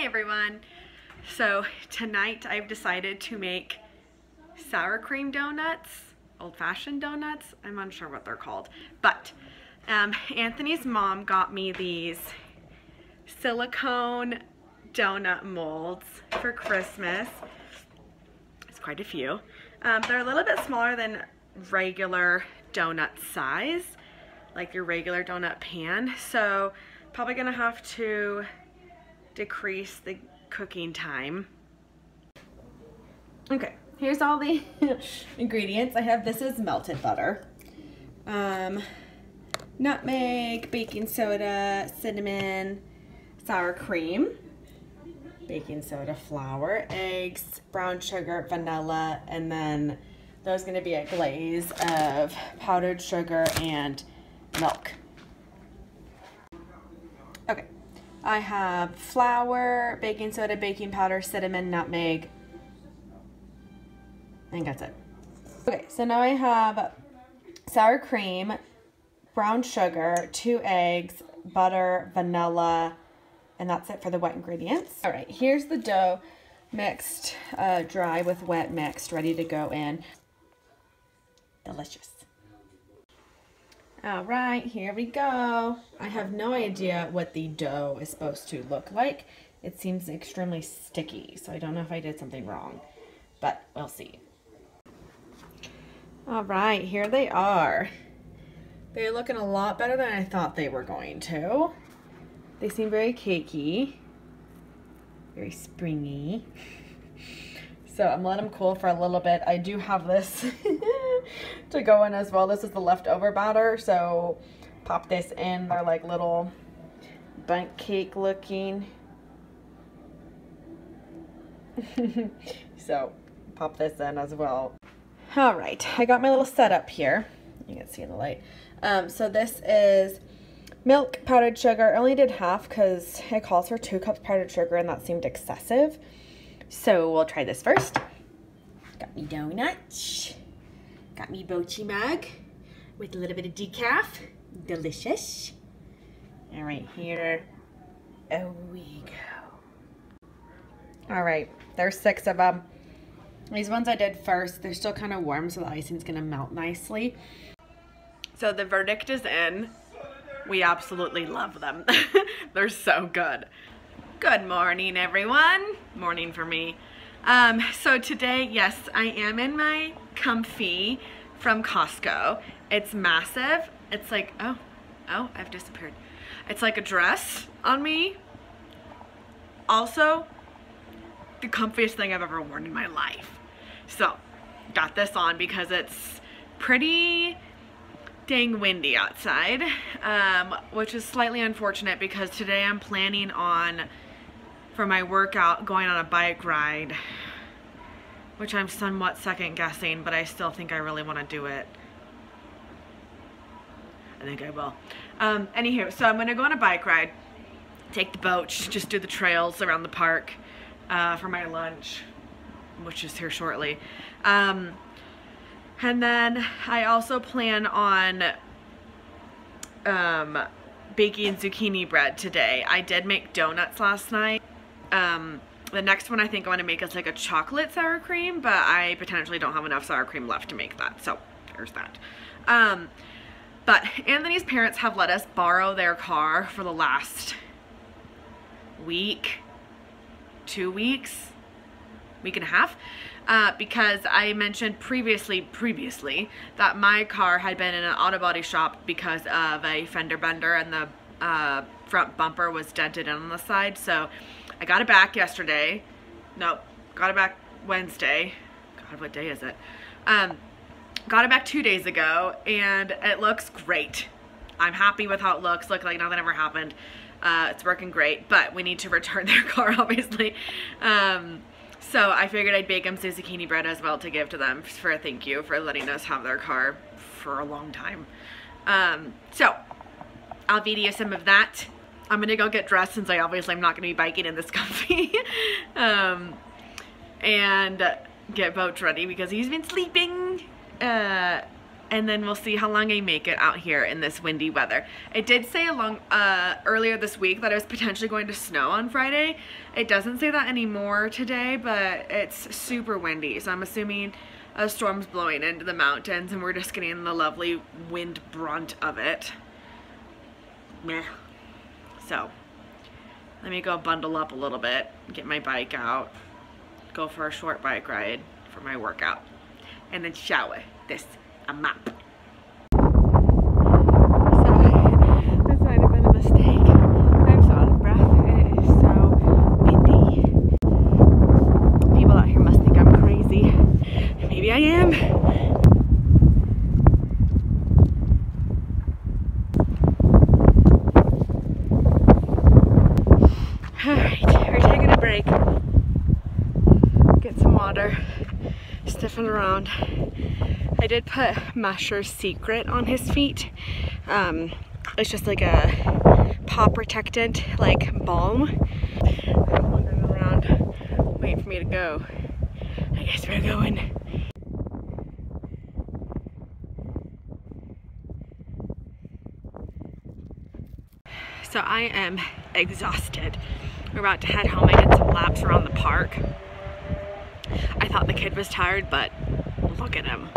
Hey everyone. So tonight I've decided to make sour cream donuts, old-fashioned donuts. I'm unsure what they're called. But um, Anthony's mom got me these silicone donut molds for Christmas. It's quite a few. Um, they're a little bit smaller than regular donut size, like your regular donut pan. So probably gonna have to decrease the cooking time. Okay, here's all the ingredients. I have, this is melted butter. Um, nutmeg, baking soda, cinnamon, sour cream, baking soda, flour, eggs, brown sugar, vanilla, and then there's gonna be a glaze of powdered sugar and milk. Okay, I have flour, baking soda, baking powder, cinnamon, nutmeg. I think that's it. Okay, so now I have sour cream, brown sugar, two eggs, butter, vanilla, and that's it for the wet ingredients. All right, here's the dough mixed uh, dry with wet mixed, ready to go in. Delicious. All right, here we go. I have no idea what the dough is supposed to look like. It seems extremely sticky, so I don't know if I did something wrong, but we'll see. All right, here they are. They're looking a lot better than I thought they were going to. They seem very cakey, very springy. So I'm letting them cool for a little bit. I do have this to go in as well. This is the leftover batter, so pop this in. They're like little bundt cake looking. so pop this in as well. All right, I got my little setup here. You can see in the light. Um, so this is milk, powdered sugar. I only did half because it calls for two cups powdered sugar and that seemed excessive. So we'll try this first. Got me donuts. Got me Bochy mug with a little bit of decaf. Delicious. All right, here oh we go. All right, there's six of them. These ones I did first. They're still kind of warm, so the icing's gonna melt nicely. So the verdict is in. We absolutely love them. They're so good. Good morning, everyone. Morning for me. Um, so today, yes, I am in my comfy from Costco. It's massive. It's like, oh, oh, I've disappeared. It's like a dress on me. Also, the comfiest thing I've ever worn in my life. So, got this on because it's pretty dang windy outside, um, which is slightly unfortunate because today I'm planning on for my workout going on a bike ride, which I'm somewhat second guessing, but I still think I really want to do it. I think I will. Um, anywho, so I'm going to go on a bike ride, take the boat, just do the trails around the park uh, for my lunch, which is here shortly. Um, and then I also plan on um, baking zucchini bread today. I did make donuts last night. Um, the next one I think I want to make is like a chocolate sour cream, but I potentially don't have enough sour cream left to make that. So there's that. Um, but Anthony's parents have let us borrow their car for the last week, two weeks, week and a half. Uh, because I mentioned previously, previously, that my car had been in an auto body shop because of a fender bender and the uh, front bumper was dented in on the side. So I got it back yesterday. Nope, got it back Wednesday. God, what day is it? Um, got it back two days ago and it looks great. I'm happy with how it looks. Look like nothing ever happened. Uh, it's working great, but we need to return their car, obviously. Um, so I figured I'd bake them some zucchini bread as well to give to them for a thank you for letting us have their car for a long time. Um, so I'll video some of that I'm gonna go get dressed since I obviously I'm not gonna be biking in this comfy. um, and get Boach ready because he's been sleeping. Uh, and then we'll see how long I make it out here in this windy weather. It did say along uh, earlier this week that it was potentially going to snow on Friday. It doesn't say that anymore today, but it's super windy, so I'm assuming a storm's blowing into the mountains and we're just getting the lovely wind brunt of it. Meh. So, let me go bundle up a little bit, get my bike out, go for a short bike ride for my workout, and then shower. This a map. So, this might have been a mistake. I'm so out of breath and it is so windy. People out here must think I'm crazy. Maybe I am. Alright, we're taking a break. Get some water. Stiffen around. I did put Musher's Secret on his feet. Um, it's just like a paw protectant, like balm. Wandering around, waiting for me to go. I guess we're going. So I am exhausted. We're about to head home. I did some laps around the park. I thought the kid was tired, but look at him.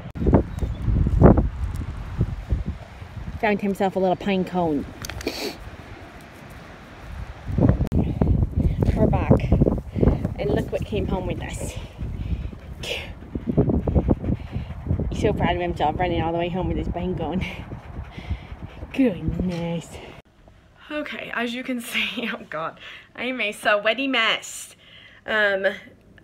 Found himself a little pine cone. We're back. And look what came home with us. He's so proud of himself running all the way home with his pine cone. Goodness. Okay, as you can see, oh god, I am a sweaty mess. Um,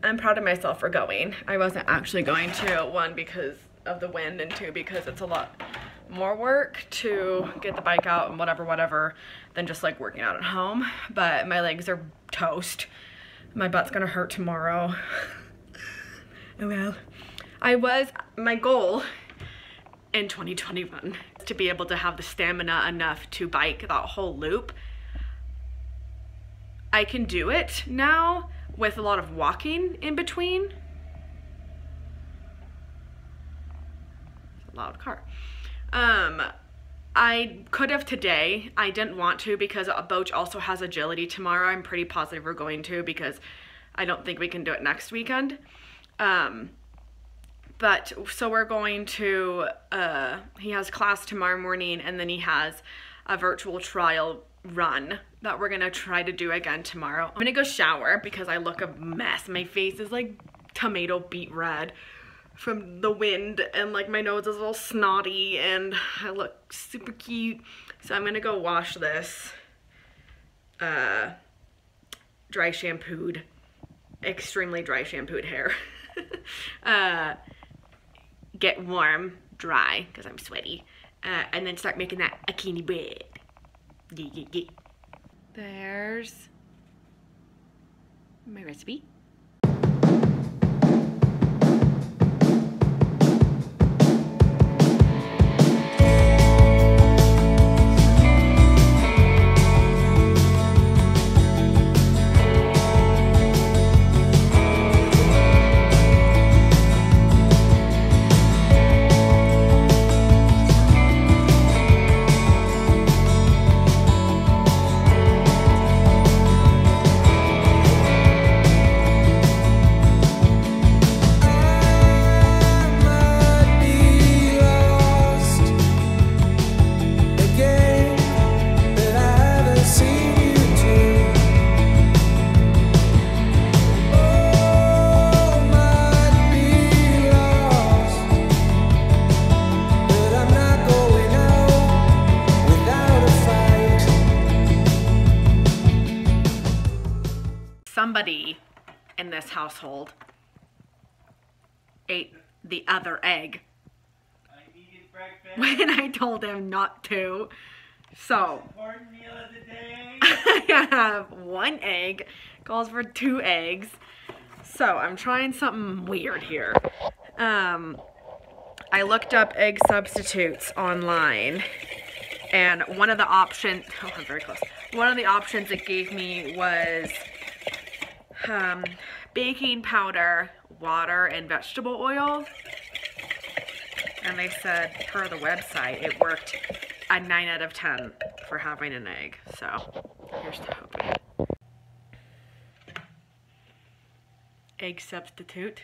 I'm proud of myself for going. I wasn't actually going to, one, because of the wind, and two, because it's a lot more work to get the bike out and whatever, whatever, than just like working out at home. But my legs are toast. My butt's gonna hurt tomorrow. oh well. I was, my goal in 2021 to be able to have the stamina enough to bike that whole loop. I can do it now with a lot of walking in between. It's a Loud car. Um, I could have today. I didn't want to because Boch also has agility tomorrow. I'm pretty positive we're going to because I don't think we can do it next weekend. Um, but so we're going to, uh, he has class tomorrow morning and then he has a virtual trial run that we're gonna try to do again tomorrow. I'm gonna go shower because I look a mess. My face is like tomato beet red from the wind and like my nose is all snotty and I look super cute. So I'm gonna go wash this uh, dry shampooed, extremely dry shampooed hair. uh, get warm, dry, because I'm sweaty, uh, and then start making that akini bread. Yeah, yeah, yeah. There's my recipe. Somebody in this household ate the other egg I breakfast. when I told him not to. So meal of the day. I have one egg, calls for two eggs. So I'm trying something weird here. Um, I looked up egg substitutes online and one of the options, oh, I'm very close. One of the options it gave me was um, baking powder, water, and vegetable oil. And they said, per the website, it worked a 9 out of 10 for having an egg. So, here's hoping. Egg substitute.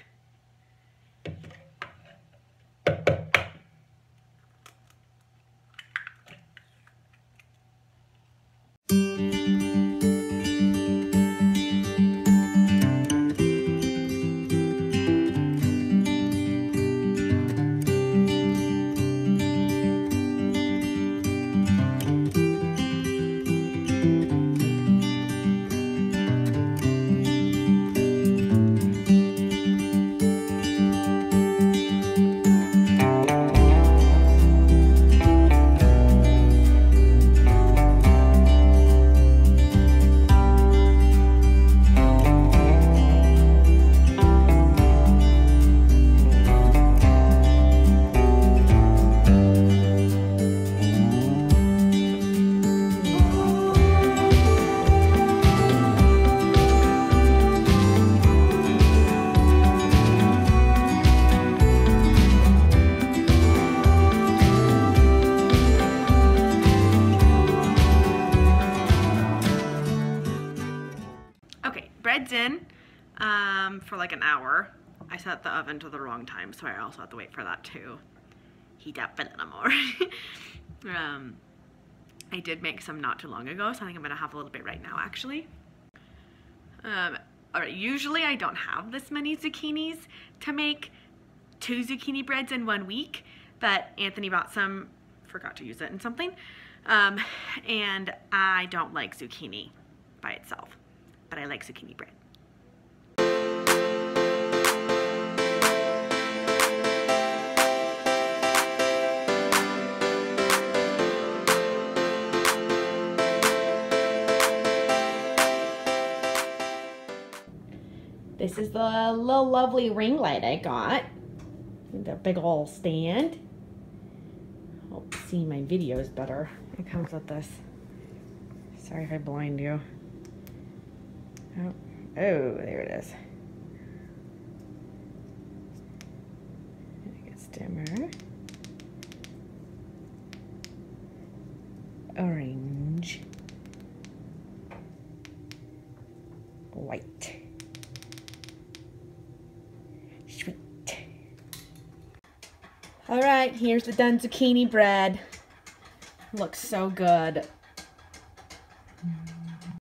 Bread's in um, for like an hour. I set the oven to the wrong time, so I also have to wait for that to heat up a little more. um, I did make some not too long ago, so I think I'm gonna have a little bit right now actually. Um, all right, usually I don't have this many zucchinis to make two zucchini breads in one week, but Anthony bought some, forgot to use it in something, um, and I don't like zucchini by itself, but I like zucchini bread. This is the little lovely ring light I got. The big old stand. Hope see my videos better. It comes with this. Sorry if I blind you. Oh, oh there it is. It gets dimmer. Orange. White. Sweet. All right, here's the done zucchini bread. Looks so good.